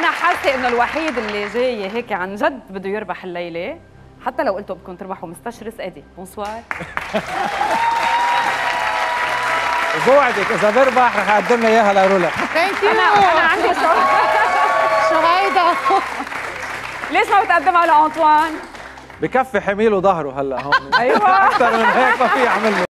أنا حاسة إنه الوحيد اللي جاي هيك عن جد بده يربح الليلة. حتى لو قلتوا بدكم تربحوا مستشرس أدي. بونسوار بوعدك إذا بربح رح أقدم لها إياها لرولا ثانك يو أنا أنا عندي شعور شو هيدا؟ ليش ما بتقدمها لأنطوان؟ بكفي حميله ظهره هلا هون. أيوه. أكثر من هيك ما في يعمل.